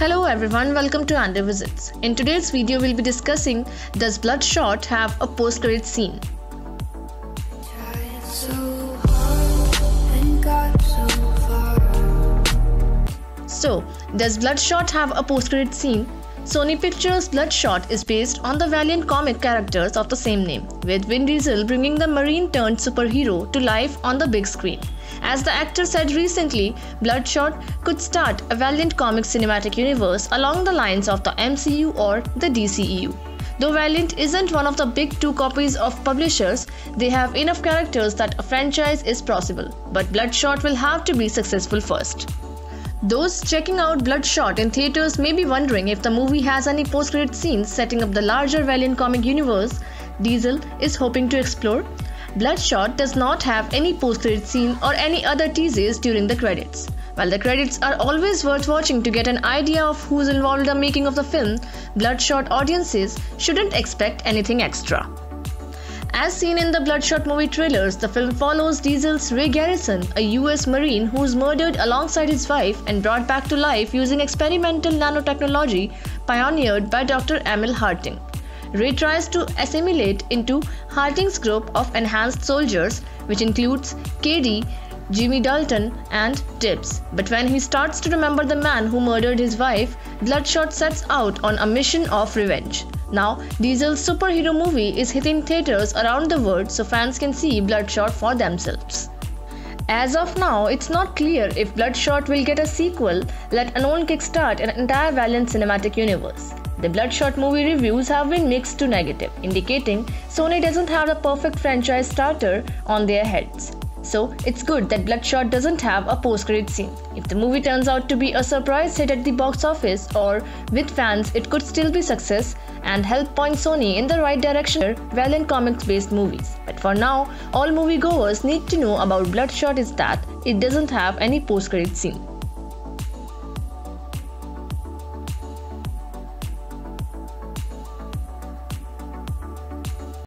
Hello everyone, welcome to AndivVisits. In today's video, we'll be discussing Does Bloodshot have a post-credit scene? So, does Bloodshot have a post-credit scene? Sony Pictures' Bloodshot is based on the Valiant comic characters of the same name, with Vin Diesel bringing the Marine turned superhero to life on the big screen. As the actor said recently, Bloodshot could start a Valiant comic cinematic universe along the lines of the MCU or the DCEU. Though Valiant isn't one of the big two copies of publishers, they have enough characters that a franchise is possible. But Bloodshot will have to be successful first. Those checking out Bloodshot in theaters may be wondering if the movie has any post-credit scenes setting up the larger Valiant comic universe Diesel is hoping to explore. Bloodshot does not have any post-credit scene or any other teases during the credits. While the credits are always worth watching to get an idea of who's involved in the making of the film, Bloodshot audiences shouldn't expect anything extra. As seen in the Bloodshot movie trailers, the film follows Diesel's Ray Garrison, a US Marine who's murdered alongside his wife and brought back to life using experimental nanotechnology pioneered by Dr. Emil Harting. Ray tries to assimilate into Harting's group of enhanced soldiers, which includes KD, Jimmy Dalton, and Tibbs. But when he starts to remember the man who murdered his wife, Bloodshot sets out on a mission of revenge. Now, Diesel's superhero movie is hitting theaters around the world so fans can see Bloodshot for themselves. As of now, it's not clear if Bloodshot will get a sequel, let alone kickstart an entire Valiant cinematic universe. The Bloodshot movie reviews have been mixed to negative, indicating Sony doesn't have the perfect franchise starter on their heads. So, it's good that Bloodshot doesn't have a post-credit scene. If the movie turns out to be a surprise hit at the box office or with fans, it could still be success and help point Sony in the right direction for Valiant Comics-based movies. But for now, all moviegoers need to know about Bloodshot is that it doesn't have any post-credit scene.